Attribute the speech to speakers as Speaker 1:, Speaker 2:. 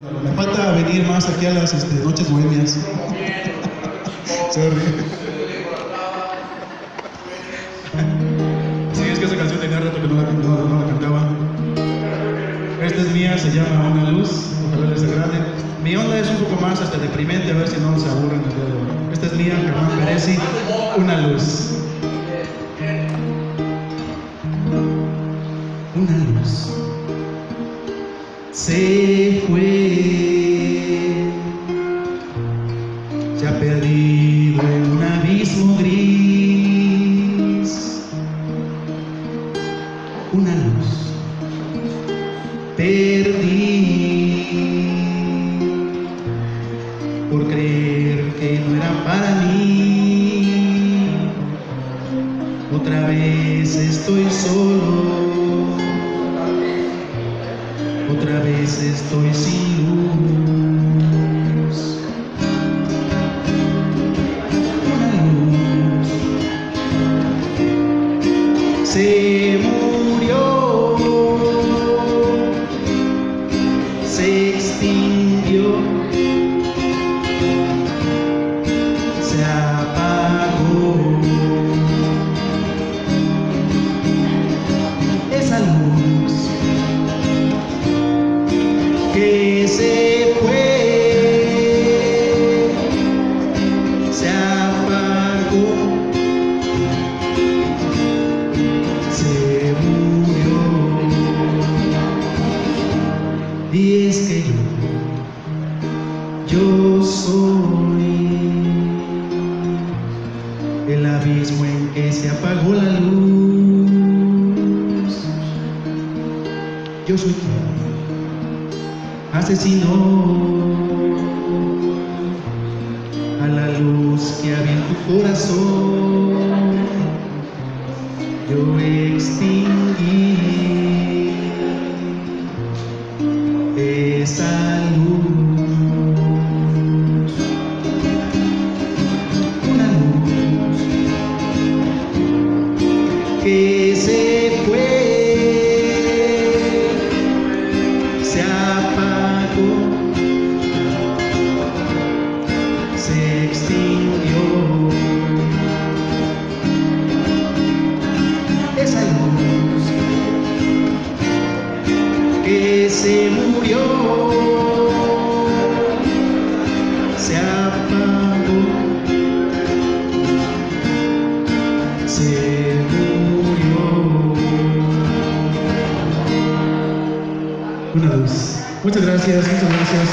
Speaker 1: Me falta venir más aquí a las este, noches bohemias. Sorry. Sí, es que esa canción tenía rato que no la, no- no la cantaba. Esta es mía, se llama Una Luz. Ojalá les agrade. Mi onda es un poco más hasta deprimente, a ver si no se aburren el día de hoy. Esta es mía, Germán Perezi, Una Luz. Una luz se fue, ha perdido en un abismo gris, una luz perdí por creer que no era para mí. Otra vez estoy solo. Otra vez estoy sin luz. Una luz. Se murió, se extinguió, es que yo, soy el abismo en que se apagó la luz. Yo soy quien asesinó a la luz que había en tu corazón. Yo extinguí se extinguió. Esa luz que se murió, se apagó, se murió. Una luz. Muchas gracias, muchas gracias.